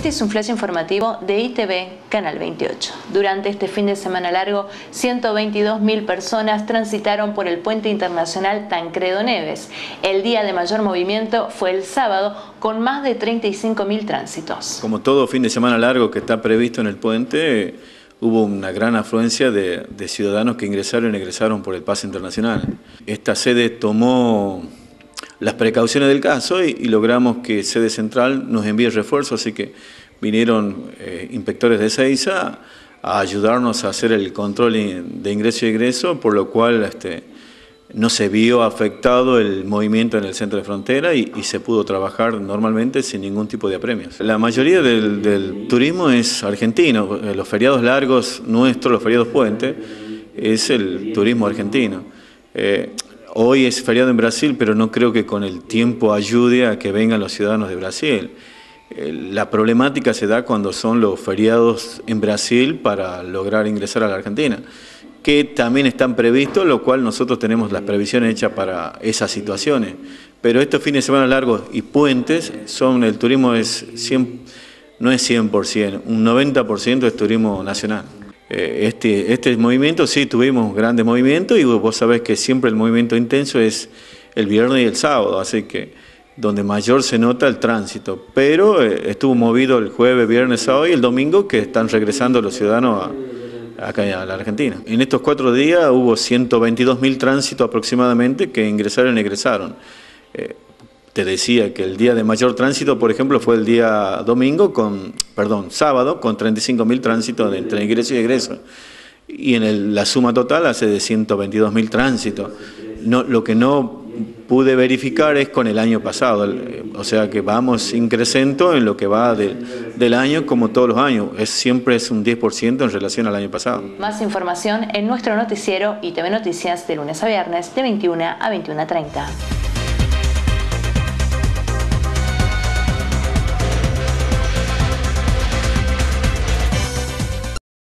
Este es un flash informativo de ITV Canal 28. Durante este fin de semana largo, 122.000 personas transitaron por el puente internacional Tancredo Neves. El día de mayor movimiento fue el sábado, con más de 35.000 tránsitos. Como todo fin de semana largo que está previsto en el puente, hubo una gran afluencia de, ciudadanos que ingresaron y egresaron por el pase internacional. Esta sede tomó las precauciones del caso y, logramos que sede central nos envíe refuerzos, así que vinieron eh, inspectores de Seiza a ayudarnos a hacer el control de ingreso y egreso, por lo cual este, no se vio afectado el movimiento en el centro de frontera y, se pudo trabajar normalmente sin ningún tipo de apremios. La mayoría del, turismo es argentino, los feriados largos nuestros, los feriados puente, es el turismo argentino. Eh, Hoy es feriado en Brasil, pero no creo que con el tiempo ayude a que vengan los ciudadanos de Brasil. Eh, la problemática se da cuando son los feriados en Brasil para lograr ingresar a la Argentina, que también están previstos, lo cual nosotros tenemos las previsiones hechas para esas situaciones. Pero estos fines de semana largos y puentes son, el turismo es 100, no es 100%, un 90% es turismo nacional. Eh, este, este movimiento, sí, tuvimos grandes movimientos y vos sabés que siempre el movimiento intenso es el viernes y el sábado, así que donde mayor se nota el tránsito, pero eh, estuvo movido el jueves, viernes, sábado y el domingo que están regresando los ciudadanos a, la Argentina. En estos cuatro días hubo 122 mil tránsitos aproximadamente que ingresaron y egresaron. Eh, te decía que el día de mayor tránsito, por ejemplo, fue el día domingo, con, perdón, sábado, con 35.000 tránsitos entre ingreso y egreso. Y en la suma total hace de 122.000 tránsitos. No, lo que no pude verificar es con el año pasado, o sea que vamos increciendo en lo que va del año como todos los años, es, siempre es un 10% en relación al año pasado. Más información en nuestro noticiero y TV Noticias de lunes a viernes de 21 a 21.30.